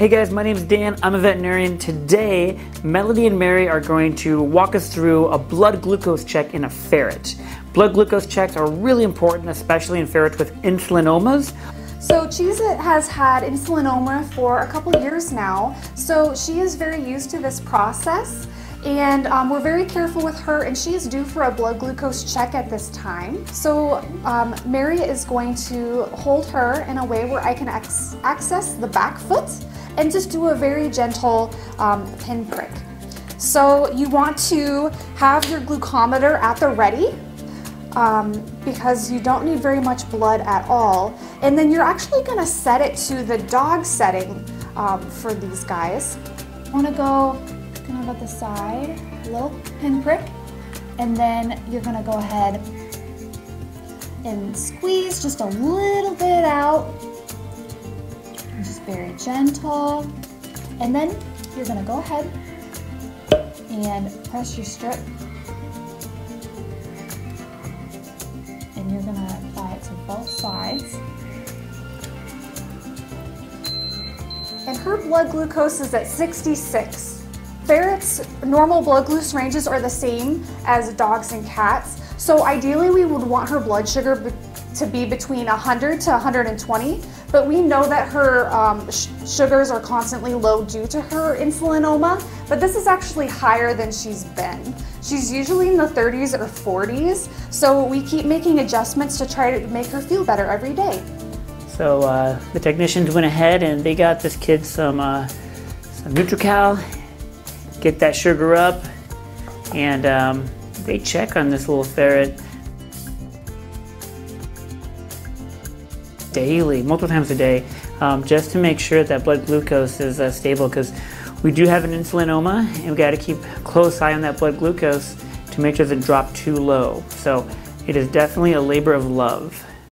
Hey guys, my name is Dan. I'm a veterinarian. Today, Melody and Mary are going to walk us through a blood glucose check in a ferret. Blood glucose checks are really important, especially in ferrets with insulinomas. So Chezit has had insulinoma for a couple years now, so she is very used to this process and um, we're very careful with her and she is due for a blood glucose check at this time. So um, Mary is going to hold her in a way where I can access the back foot and just do a very gentle um, pin prick. So you want to have your glucometer at the ready um, because you don't need very much blood at all. And then you're actually gonna set it to the dog setting um, for these guys. I wanna go kind of at the side, little pin prick, and then you're gonna go ahead and squeeze just a little bit out. Gentle. And then you're gonna go ahead and press your strip and you're gonna apply it to both sides. And her blood glucose is at 66. Ferrets' normal blood glucose ranges are the same as dogs and cats. So ideally we would want her blood sugar to be between 100 to 120, but we know that her um, sugars are constantly low due to her insulinoma, but this is actually higher than she's been. She's usually in the 30s or 40s, so we keep making adjustments to try to make her feel better every day. So uh, the technicians went ahead and they got this kid some, uh, some NutriCal, get that sugar up, and um, they check on this little ferret daily, multiple times a day, um, just to make sure that blood glucose is uh, stable because we do have an insulinoma and we've got to keep close eye on that blood glucose to make sure it doesn't drop too low. So it is definitely a labor of love.